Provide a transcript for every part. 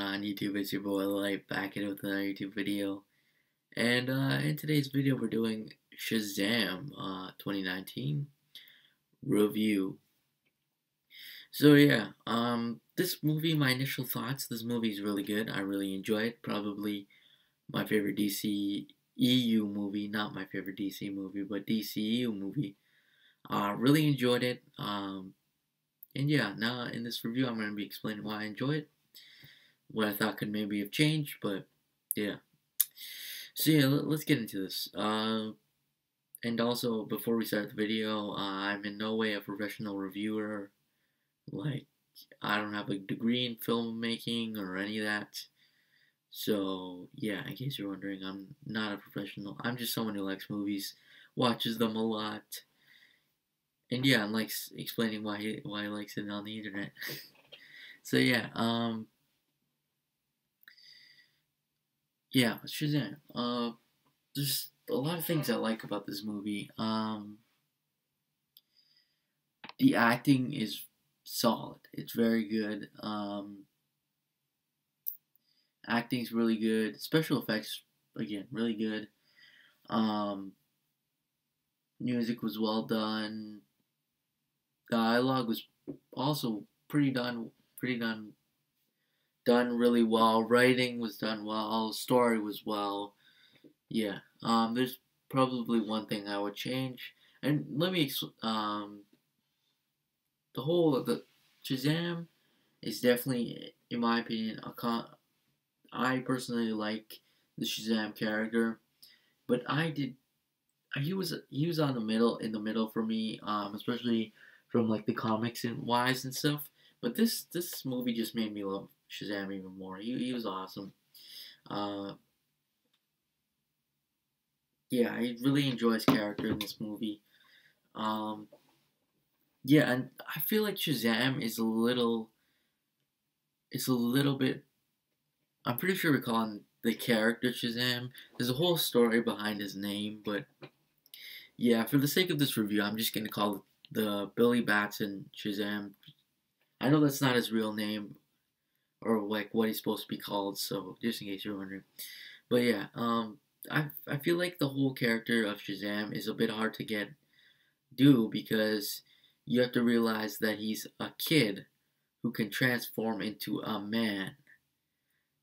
on YouTube? It's your boy Light back in with another YouTube video. And uh, in today's video, we're doing Shazam uh, 2019 review. So yeah, um, this movie, my initial thoughts, this movie is really good. I really enjoy it. Probably my favorite DC EU movie, not my favorite DC movie, but DCEU movie. Uh, really enjoyed it. Um, and yeah, now in this review, I'm going to be explaining why I enjoy it, what I thought could maybe have changed, but yeah. So yeah, let, us get into this. Uh, and also, before we start the video, uh, I'm in no way a professional reviewer. Like, I don't have a degree in filmmaking or any of that. So, yeah, in case you're wondering, I'm not a professional. I'm just someone who likes movies, watches them a lot, and yeah, and likes explaining why he why he likes it on the internet. so yeah, um, yeah, Shazam. Uh, there's a lot of things I like about this movie. Um, the acting is solid. It's very good. Um, acting's really good. Special effects again really good. Um, music was well done dialogue was also pretty done pretty done done really well. Writing was done well. Story was well. Yeah. Um. There's probably one thing I would change, and let me um. The whole of the Shazam is definitely, in my opinion, a con. I personally like the Shazam character, but I did. He was he was on the middle in the middle for me, um, especially from like the comics and wise and stuff. But this this movie just made me love Shazam even more. He he was awesome. Uh, yeah, I really enjoy his character in this movie. Um, yeah, and I feel like Shazam is a little. It's a little bit. I'm pretty sure we're calling the character Shazam. There's a whole story behind his name, but yeah, for the sake of this review, I'm just gonna call it the Billy Batson Shazam. I know that's not his real name or like what he's supposed to be called, so just in case you're wondering. But yeah, um, I I feel like the whole character of Shazam is a bit hard to get do because you have to realize that he's a kid who can transform into a man.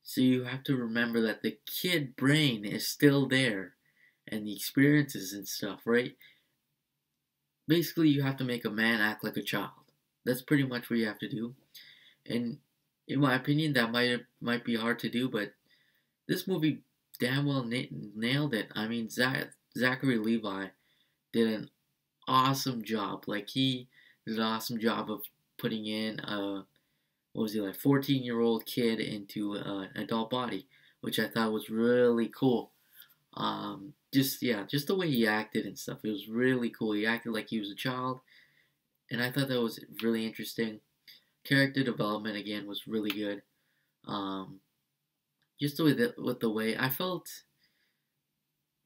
So you have to remember that the kid brain is still there and the experiences and stuff, right? basically you have to make a man act like a child. That's pretty much what you have to do. And in my opinion, that might might be hard to do, but this movie damn well na- nailed it. I mean, Zach- Zachary Levi did an awesome job. Like he did an awesome job of putting in a what was he like, 14 year old kid into an adult body, which I thought was really cool. Um, just yeah, just the way he acted and stuff. It was really cool. He acted like he was a child, and I thought that was really interesting. Character development again was really good. Um, just with the, with the way I felt.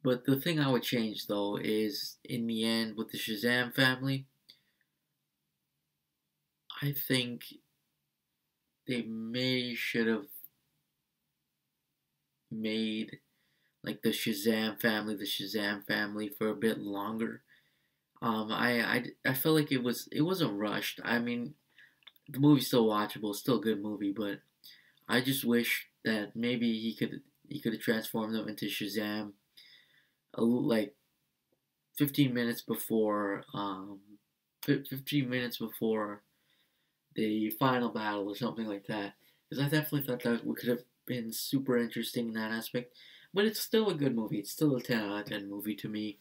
But the thing I would change though is in the end with the Shazam family. I think they may should have made like the Shazam family, the Shazam family for a bit longer. Um, I, I, I felt like it was it wasn't rushed. I mean, the movie's still watchable, still a good movie, but I just wish that maybe he could he could have transformed them into Shazam, a, like, fifteen minutes before um, fifteen minutes before the final battle or something like that. Because I definitely thought that could have been super interesting in that aspect. But it's still a good movie. It's still a 10 out of 10 movie to me.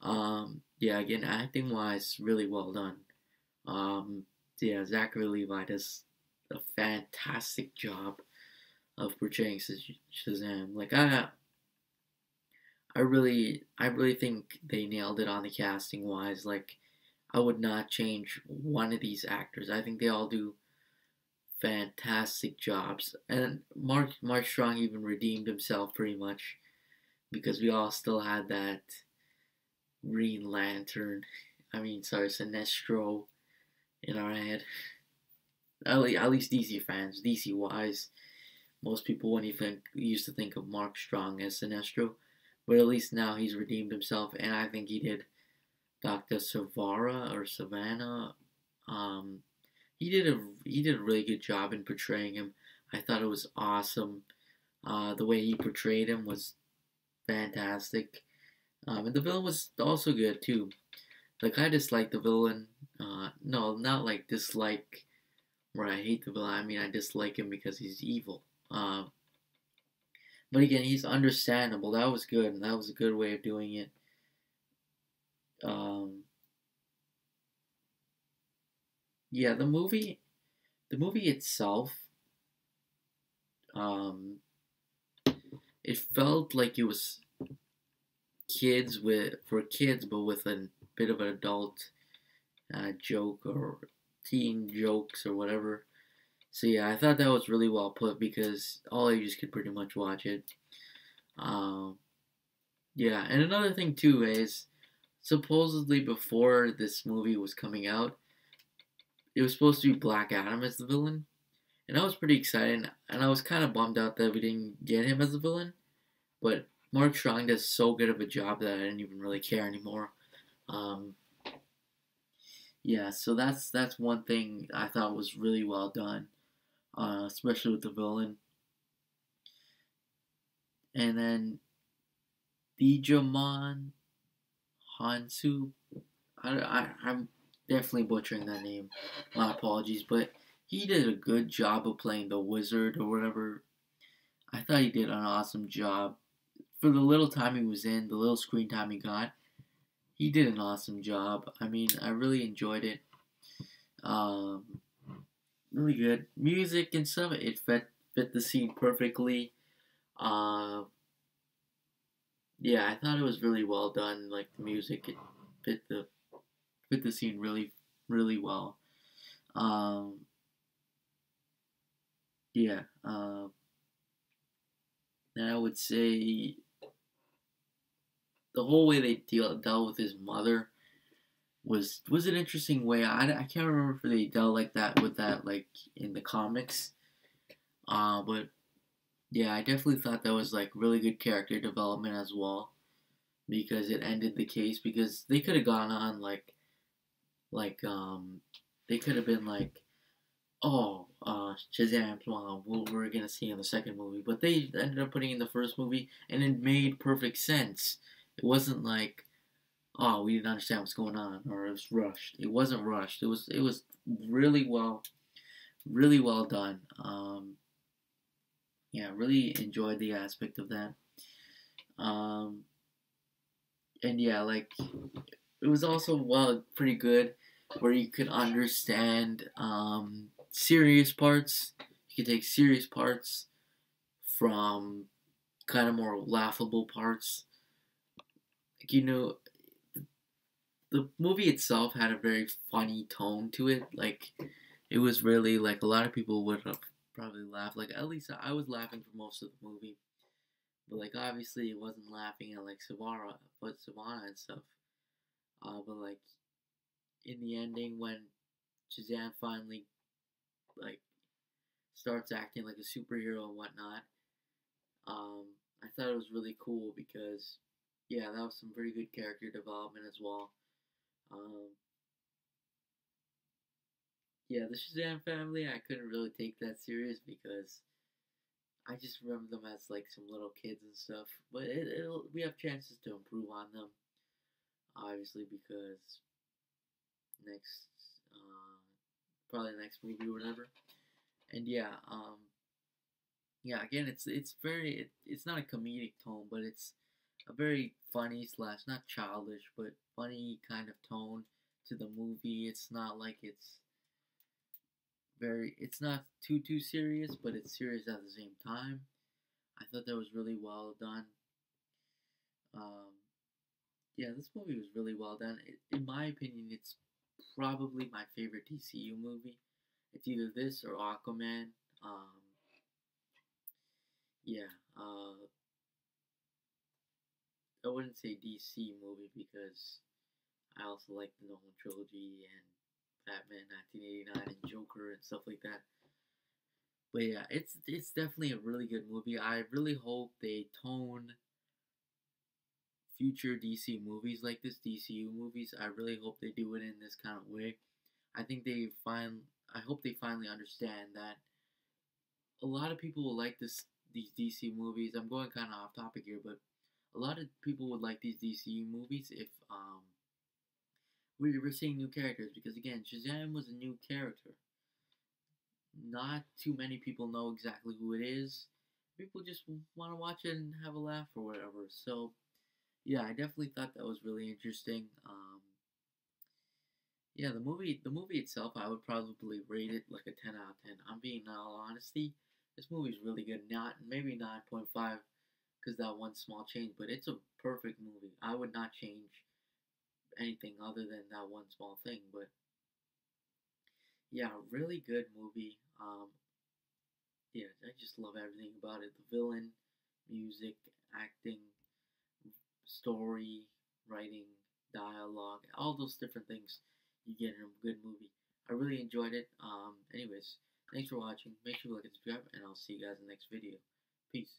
Um, yeah, again, acting wise, really well done. Um, yeah, Zachary Levi does a fantastic job of portraying Shazam. Like I, I really, I really think they nailed it on the casting wise. Like, I would not change one of these actors. I think they all do fantastic jobs. And Mark Mark Strong even redeemed himself pretty much because we all still had that Green Lantern. I mean, sorry, Sinestro in our head. At least, DC fans, DC wise. most people wouldn't even used to think of Mark Strong as Sinestro, but at least now he's redeemed himself, and I think he did Dr. Savara or Savannah. Um, he did a he did a really good job in portraying him. I thought it was awesome. Uh, the way he portrayed him was fantastic. Um, and the villain was also good too. Like I dislike the villain. Uh, no, not like dislike where I hate the villain. I mean I dislike him because he's evil. Uh, but again, he's understandable. That was good, that was a good way of doing it. Um, yeah, the movie, the movie itself, um, it felt like it was kids with for kids, but with a bit of an adult uh, joke or teen jokes or whatever. So yeah, I thought that was really well put because all ages could pretty much watch it. Um, yeah, and another thing too is supposedly before this movie was coming out, it was supposed to be Black Adam as the villain, and I was pretty excited, and I was kind of bummed out that we didn't get him as the villain, but Mark Strong does so good of a job that I didn't even really care anymore. Um, yeah, so that's that's one thing I thought was really well done, uh, especially with the villain. And then Djimon Hounsou. I, I, I'm definitely butchering that name. My apologies, but he did a good job of playing the wizard or whatever. I thought he did an awesome job for the little time he was in, the little screen time he got, he did an awesome job. I mean, I really enjoyed it. Um, really good music and stuff. It fit fit the scene perfectly. Uh, yeah, I thought it was really well done. Like the music, it fit the fit the scene really really well. Um, yeah. Uh, and I would say the whole way they deal, dealt with his mother was was an interesting way. I, I can't remember if they dealt like that with that like in the comics. Uh, but yeah, I definitely thought that was like really good character development as well because it ended the case because they could have gone on like like um they could have been like oh uh Shazam's mom what we're gonna see in the second movie but they ended up putting in the first movie and it made perfect sense it wasn't like, oh, we didn't understand what's going on, or it was rushed. It wasn't rushed. It was it was really well, really well done. Um, yeah, really enjoyed the aspect of that. Um, and yeah, like it was also well pretty good where you could understand um, serious parts. You could take serious parts from kind of more laughable parts you know, the movie itself had a very funny tone to it. Like, it was really like a lot of people would have probably laughed. Like, at least I was laughing for most of the movie. But like, obviously, it wasn't laughing at like Savara, but Savannah and stuff. Uh, but like, in the ending, when Shazam finally like starts acting like a superhero and whatnot, um, I thought it was really cool because yeah, that was some pretty good character development as well. Um, yeah, the Shazam family, I couldn't really take that serious because I just remember them as like some little kids and stuff. But it, we have chances to improve on them, obviously, because next, uh, probably next movie or whatever. And yeah, um, yeah, again, it's it's very it, it's not a comedic tone, but it's a very funny slash not childish but funny kind of tone to the movie. It's not like it's very it's not too too serious, but it's serious at the same time. I thought that was really well done. Um, yeah, this movie was really well done. It, in my opinion, it's probably my favorite DCU movie. It's either this or Aquaman. Um, yeah, uh, I wouldn't say DC movie because I also like the Nolan trilogy and Batman 1989 and Joker and stuff like that. But yeah, it's it's definitely a really good movie. I really hope they tone future DC movies like this, DCU movies. I really hope they do it in this kind of way. I think they find I hope they finally understand that a lot of people will like this these DC movies. I'm going kind of off topic here, but a lot of people would like these DC movies if um we were seeing new characters because again, Shazam was a new character. Not too many people know exactly who it is. People just want to watch it and have a laugh or whatever. So, yeah, I definitely thought that was really interesting. Um, yeah, the movie, the movie itself, I would probably rate it like a ten out of ten. I'm being all honesty. This movie's really good. Not maybe nine point five because that one small change, but it's a perfect movie. I would not change anything other than that one small thing. But yeah, really good movie. Um, yeah, I just love everything about it. The villain, music, acting, story, writing, dialogue, all those different things you get in a good movie. I really enjoyed it. Um, anyways, thanks for watching. Make sure you like and subscribe, and I'll see you guys in the next video. Peace.